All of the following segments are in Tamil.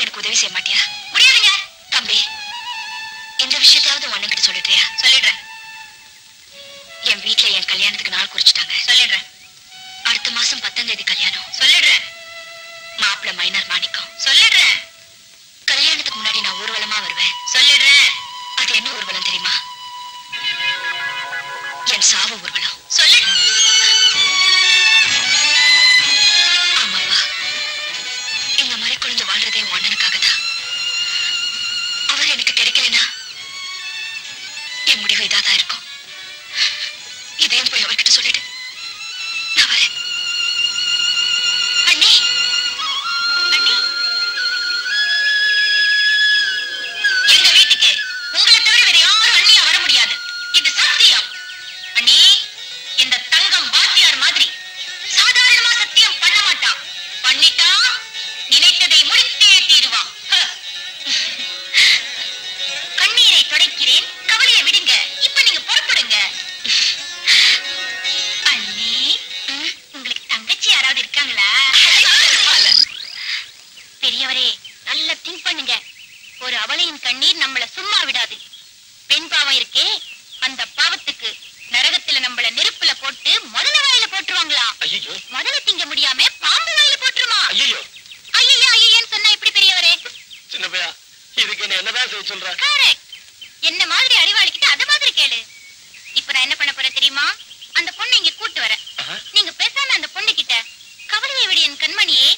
நீயும் எனக்கு உதவி செய்ய மாட்டியா? முடியாதுங்க தம்பி இந்த விஷயத்தாவது உன் சொல்லிடுறியா? சொல்லிடுறேன். என் வீட்டுல என் கல்யாணத்துக்கு நாள் குறிச்சிட்டாங்க. சொல்லிடுறேன். அடுத்த மாசம் பத்தாம் தேதி கல்யாணம். சொல்லிடுறேன். மாப்பிள்ள மைனர் மாணிக்கம். சொல்லிடுறேன். கல்யாணத்துக்கு முன்னாடி நான் ஊர்வலமா வருவேன். சொல்லிடுறேன். அது என்ன ஊர்வலம் தெரியுமா? என் சாவு ஊர்வலம். சொல்லு ஒரு அவளையின் கண்ணீர் நம்மள சும்மா விடாது. பெண் பாவம் இருக்கே அந்த பாவத்துக்கு நரகத்துல நம்மள நெருப்புல போட்டு முதல வாயில போட்டுருவாங்களா? முதல திங்க முடியாம பாம்பு வாயில போட்டுருமா? ஐயோ ஐயோ ஐயன்னு சொன்னா இப்படி பெரியவரே? சின்ன பையா இதுக்கு என்ன என்னதான் செய்ய சொல்ற? கரெக்ட் என்ன மாதிரி அறிவாளிக்கிட்டு அத மாதிரி கேளு. இப்ப நான் என்ன பண்ண போறேன் தெரியுமா? அந்த பொண்ணை இங்க கூட்டு வரேன். ஆஹா. நீங்க பேசாம அந்த பொண்ணு கிட்ட கவலையை விடு என் கண்மணியே.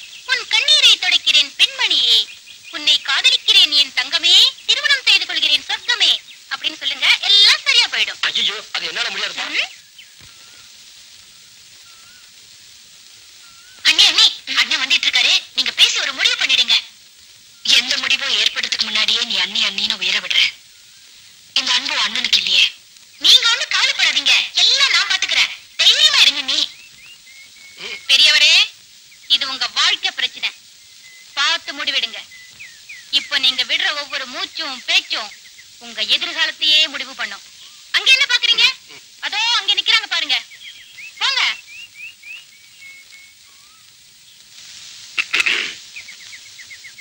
நீங்க விடுற ஒவ்வொரு மூச்சும் பேச்சும் உங்க எதிர்காலத்தையே முடிவு பண்ணும். அங்க என்ன பாக்குறீங்க? அதோ அங்க நிக்கிறாங்க பாருங்க. போங்க.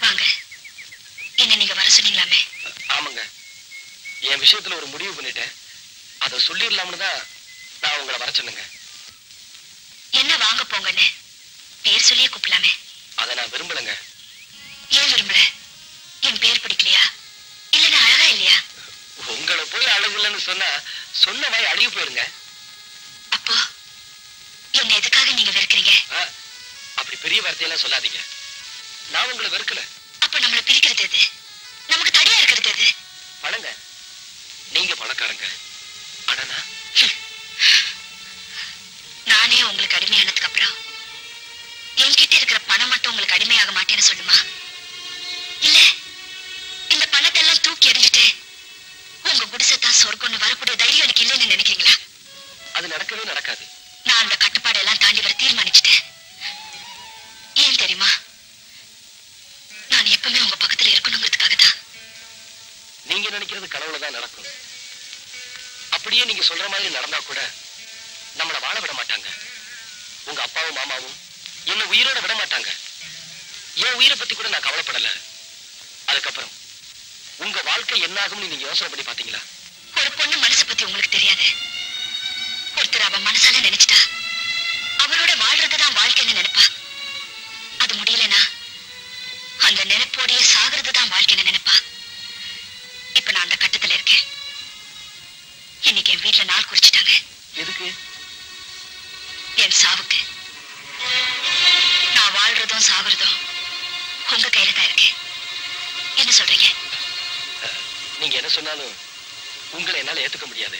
வாங்க. என்ன நீங்க வர சொன்னீங்களாமே? ஆமாங்க. என் விஷயத்துல ஒரு முடிவு பண்ணிட்டேன். அதை சொல்லிடலாம்னு தான் நான் உங்களை வர சொன்னேங்க. என்ன வாங்க போங்கன்னு. பேர் சொல்லியே கூப்பிடலாமே. அதை நான் விரும்பலைங்க. ஏன் விரும்பல? என் பேர் பிடிக்கலையா? இல்ல நான் அழகா இல்லையா? உங்களை போய் அழகு இல்லைன்னு சொன்னா சொன்ன வாய் அழுகி போயிருங்க. அப்போ என்ன எதுக்காக நீங்க வெறுக்கிறீங்க? அப்படி பெரிய வார்த்தையெல்லாம் சொல்லாதீங்க. நான் உங்களை வெறுக்கல. அப்ப நம்மள பிரிக்கிறது எது? நமக்கு தடையா இருக்கிறது எது? பணங்க நீங்க பணக்காரங்க. ஆனா நான் உங்களுக்கு அடிமையானதுக்கு அப்புறம் என்கிட்ட இருக்கிற பணம் மட்டும் உங்களுக்கு அடிமையாக மாட்டேன்னு சொல்லுமா? இல்ல தூக்கி எறிஞ்சிட்டு உங்க குடிசைத்தான் சொர்க்கம்னு வரக்கூடிய தைரியம் எனக்கு இல்லைன்னு நினைக்கிறீங்களா? அது நடக்கவே நடக்காது. நான் அந்த கட்டுப்பாடு எல்லாம் தாண்டி வர தீர்மானிச்சிட்டேன். ஏன் தெரியுமா? நான் எப்பவுமே உங்க பக்கத்துல இருக்கணுங்கிறதுக்காக தான். நீங்க நினைக்கிறது கனவுல தான் நடக்கும். அப்படியே நீங்க சொல்ற மாதிரி நடந்தா கூட நம்மள வாழ விட மாட்டாங்க. உங்க அப்பாவும் மாமாவும் என்ன உயிரோட விட மாட்டாங்க. என் உயிரை பத்தி கூட நான் கவலைப்படல. அதுக்கப்புறம் உங்க வாழ்க்கை என்ன ஆகும்னு நீங்க யோசனை பண்ணி பாத்தீங்களா ஒரு பொண்ணு மனசை பத்தி உங்களுக்கு தெரியாது. ஒருத்தர் அவ மனசால நினைச்சிட்டா அவரோட வாழ்றதுதான் வாழ்க்கைன்னு நினைப்பா. அது முடியலனா அந்த நினைப்போடைய சாகிறதுதான் வாழ்க்கைன்னு நினைப்பா. இப்ப நான் அந்த கட்டத்துல இருக்கேன். இன்னைக்கு என் வீட்டுல நாள் குறிச்சிட்டாங்க. எதுக்கு? என் சாவுக்கு. நான் வாழ்றதும் சாகுறதும் உங்க கையில தான் இருக்கு என்ன சொல்றீங்க? என்ன சொன்னாலும் உங்களை என்னால் ஏற்றுக்க முடியாது.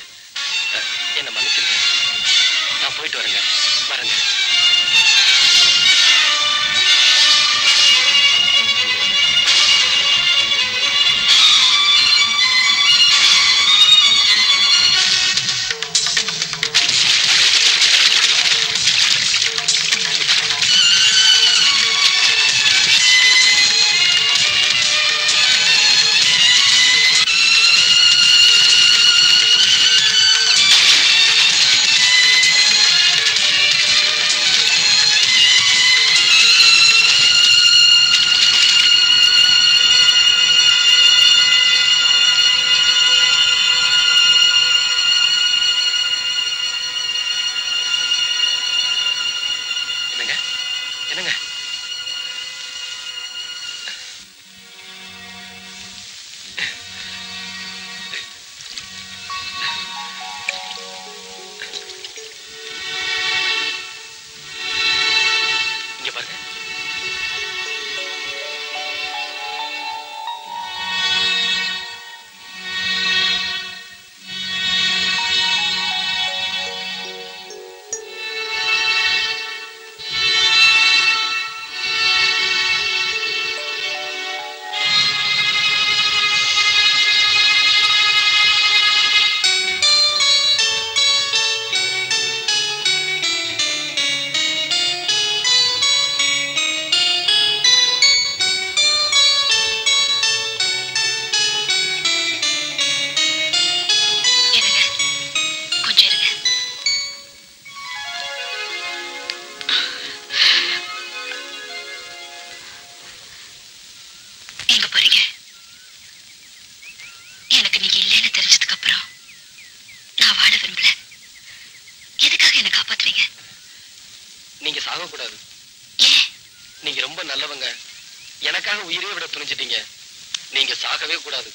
என்னை என்ன மன்னிச்சிருங்க. நான் போயிட்டு வரேங்க. வரேங்க. என்ன காப்பாத்துறீங்க நீங்க சாகக்கூடாது. ஏன்? நீங்க ரொம்ப நல்லவங்க. எனக்காக உயிரே விட துணிச்சிட்டீங்க நீங்க சாகவே கூடாது.